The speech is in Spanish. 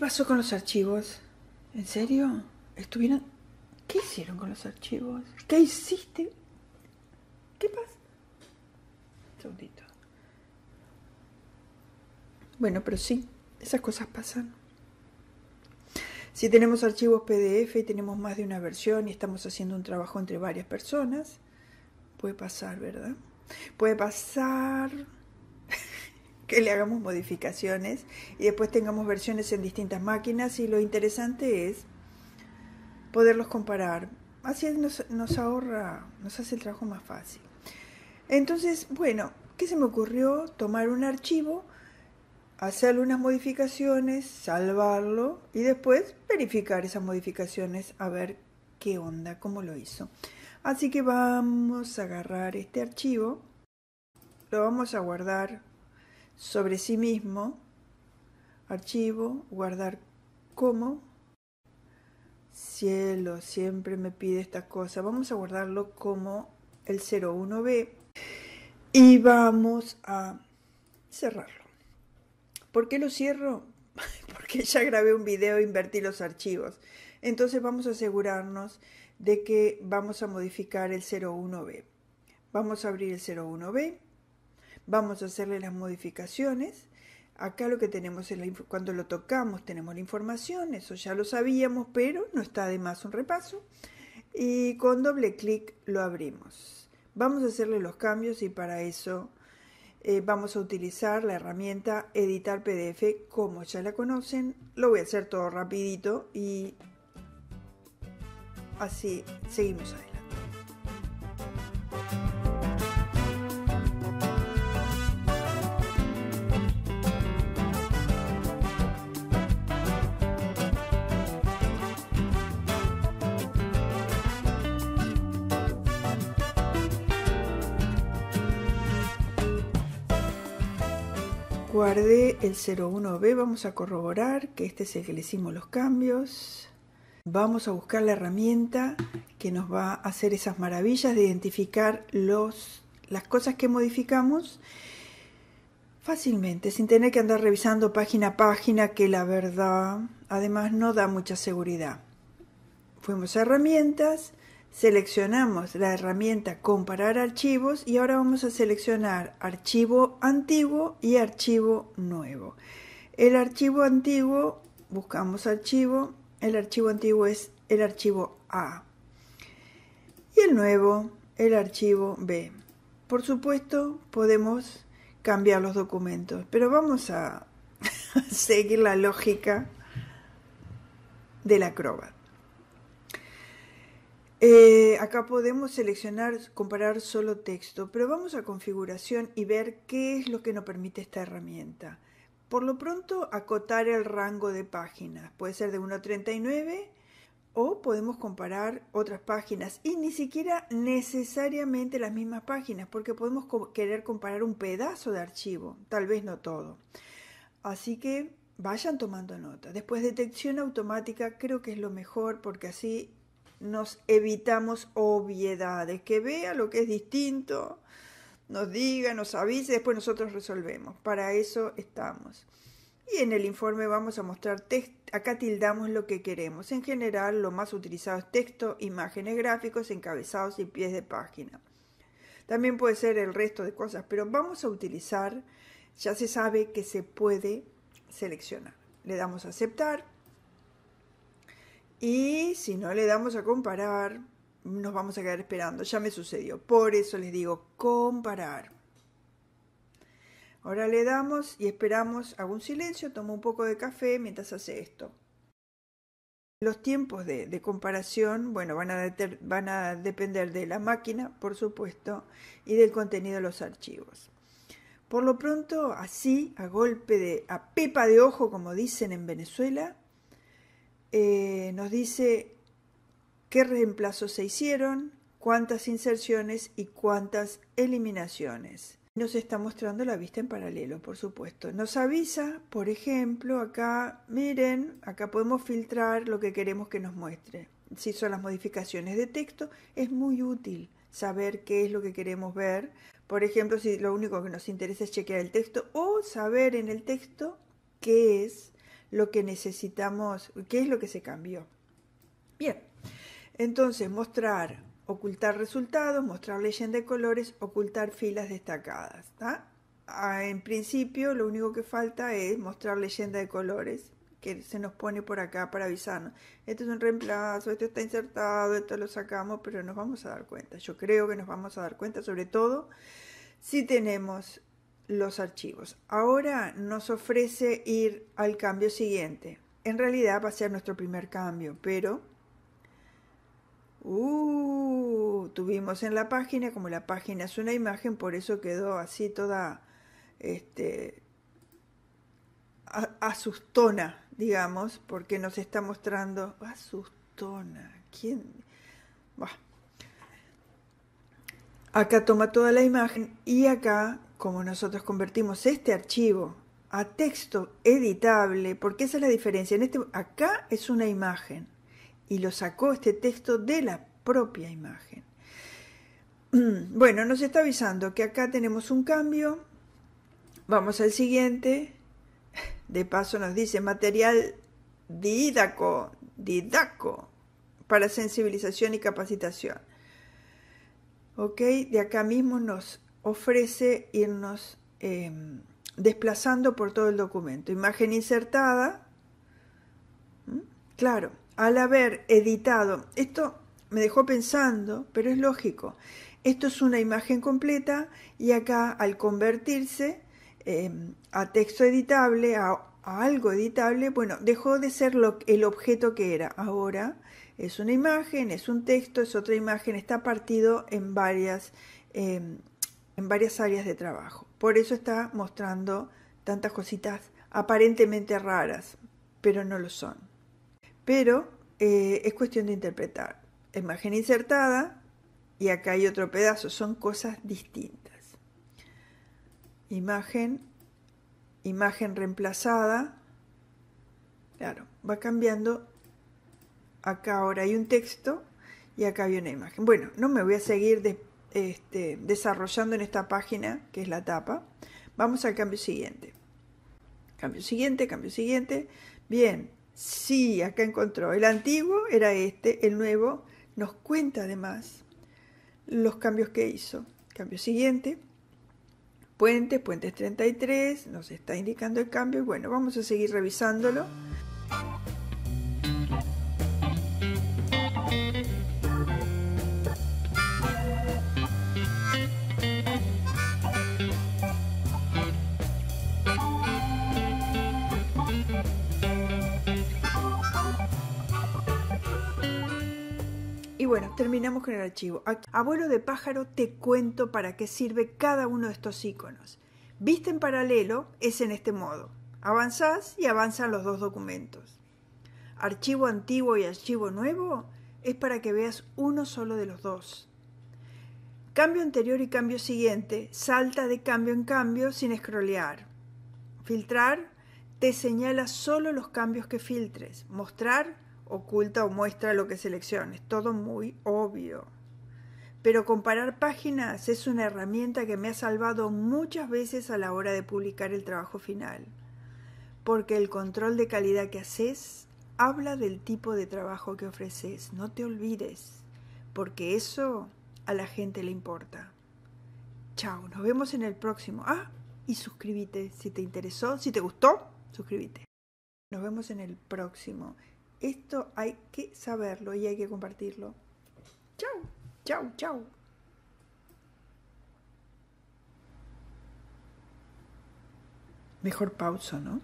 pasó con los archivos? ¿En serio? ¿Estuvieron? ¿Qué hicieron con los archivos? ¿Qué hiciste? ¿Qué pasa? Un segundito. Bueno, pero sí, esas cosas pasan. Si tenemos archivos PDF y tenemos más de una versión y estamos haciendo un trabajo entre varias personas, puede pasar, ¿verdad? Puede pasar que le hagamos modificaciones y después tengamos versiones en distintas máquinas y lo interesante es poderlos comparar. Así nos, nos ahorra, nos hace el trabajo más fácil. Entonces, bueno, ¿qué se me ocurrió? Tomar un archivo, hacerle unas modificaciones, salvarlo y después verificar esas modificaciones a ver qué onda, cómo lo hizo. Así que vamos a agarrar este archivo, lo vamos a guardar sobre sí mismo, archivo, guardar como, cielo, siempre me pide esta cosa, vamos a guardarlo como el 01B y vamos a cerrarlo. ¿Por qué lo cierro? Porque ya grabé un video e invertí los archivos. Entonces vamos a asegurarnos de que vamos a modificar el 01B. Vamos a abrir el 01B Vamos a hacerle las modificaciones. Acá lo que tenemos es la, cuando lo tocamos tenemos la información, eso ya lo sabíamos, pero no está de más un repaso. Y con doble clic lo abrimos. Vamos a hacerle los cambios y para eso eh, vamos a utilizar la herramienta editar PDF como ya la conocen. Lo voy a hacer todo rapidito y así seguimos adelante. Guardé el 01B, vamos a corroborar que este es el que le hicimos los cambios. Vamos a buscar la herramienta que nos va a hacer esas maravillas de identificar los, las cosas que modificamos fácilmente, sin tener que andar revisando página a página, que la verdad además no da mucha seguridad. Fuimos a herramientas, Seleccionamos la herramienta comparar archivos y ahora vamos a seleccionar archivo antiguo y archivo nuevo. El archivo antiguo, buscamos archivo, el archivo antiguo es el archivo A y el nuevo el archivo B. Por supuesto podemos cambiar los documentos, pero vamos a seguir la lógica del Acrobat. Eh, acá podemos seleccionar, comparar solo texto, pero vamos a configuración y ver qué es lo que nos permite esta herramienta. Por lo pronto, acotar el rango de páginas. Puede ser de 1 a 39 o podemos comparar otras páginas y ni siquiera necesariamente las mismas páginas, porque podemos querer comparar un pedazo de archivo, tal vez no todo. Así que vayan tomando nota. Después detección automática creo que es lo mejor porque así nos evitamos obviedades, que vea lo que es distinto, nos diga, nos avise, después nosotros resolvemos. Para eso estamos. Y en el informe vamos a mostrar texto, acá tildamos lo que queremos. En general lo más utilizado es texto, imágenes gráficos, encabezados y pies de página. También puede ser el resto de cosas, pero vamos a utilizar, ya se sabe que se puede seleccionar. Le damos a aceptar y si no le damos a comparar, nos vamos a quedar esperando. Ya me sucedió. Por eso les digo comparar. Ahora le damos y esperamos, hago un silencio, tomo un poco de café mientras hace esto. Los tiempos de, comparación, bueno, van a, van a depender de la máquina, por supuesto, y del contenido de los archivos. Por lo pronto, así, a golpe de, a pepa de ojo, como dicen en Venezuela, eh, nos dice qué reemplazos se hicieron, cuántas inserciones y cuántas eliminaciones. Nos está mostrando la vista en paralelo, por supuesto. Nos avisa, por ejemplo, acá, miren, acá podemos filtrar lo que queremos que nos muestre. Si son las modificaciones de texto, es muy útil saber qué es lo que queremos ver. Por ejemplo, si lo único que nos interesa es chequear el texto o saber en el texto qué es lo que necesitamos, qué es lo que se cambió. Bien, entonces mostrar, ocultar resultados, mostrar leyenda de colores, ocultar filas destacadas. Ah, en principio lo único que falta es mostrar leyenda de colores que se nos pone por acá para avisarnos. Esto es un reemplazo, esto está insertado, esto lo sacamos, pero nos vamos a dar cuenta. Yo creo que nos vamos a dar cuenta, sobre todo si tenemos los archivos. Ahora nos ofrece ir al cambio siguiente. En realidad va a ser nuestro primer cambio, pero uh, tuvimos en la página, como la página es una imagen, por eso quedó así toda este, asustona, digamos, porque nos está mostrando asustona. ¿Quién? Acá toma toda la imagen y acá, como nosotros convertimos este archivo a texto editable, porque esa es la diferencia. En este, acá es una imagen y lo sacó este texto de la propia imagen. Bueno, nos está avisando que acá tenemos un cambio. Vamos al siguiente. De paso nos dice material didaco, didaco para sensibilización y capacitación. ¿ok? De acá mismo nos ofrece irnos em, desplazando por todo el documento. Imagen insertada. Claro, al haber editado, esto me dejó pensando, pero es lógico. Esto es una imagen completa y acá al convertirse em, a texto editable, a, algo editable, bueno, dejó de ser lo, el objeto que era. Ahora es una imagen, es un texto, es otra imagen, está partido en varias, em, en varias áreas de trabajo. Por eso está mostrando tantas cositas aparentemente raras, pero no lo son. Pero eh, es cuestión de interpretar. Imagen insertada y acá hay otro pedazo, son cosas distintas. Imagen, imagen reemplazada, claro, va cambiando acá ahora hay un texto y acá hay una imagen. Bueno, no me voy a seguir este, desarrollando en esta página, que es la tapa. Vamos al cambio siguiente. Cambio siguiente, cambio siguiente. Bien, sí, acá encontró. El antiguo era este, el nuevo nos cuenta además los cambios que hizo. Cambio siguiente. Puentes, puentes 33, nos está indicando el cambio. Bueno, vamos a seguir revisándolo. Bueno, terminamos con el archivo. Abuelo de pájaro, te cuento para qué sirve cada uno de estos iconos. Viste en paralelo es en este modo. Avanzás y avanzan los dos documentos. Archivo antiguo y archivo nuevo es para que veas uno solo de los dos. Cambio anterior y cambio siguiente, salta de cambio en cambio sin scrollear. Filtrar te señala solo los cambios que filtres. Mostrar oculta o muestra lo que selecciones. Todo muy obvio. Pero comparar páginas es una herramienta que me ha salvado muchas veces a la hora de publicar el trabajo final. Porque el control de calidad que haces habla del tipo de trabajo que ofreces. No te olvides, porque eso a la gente le importa. Chao, nos vemos en el próximo. Ah, y suscríbete si te interesó, si te gustó, suscríbete. Nos vemos en el próximo. Esto hay que saberlo y hay que compartirlo. Chau, chau, chau. Mejor pausa, ¿no?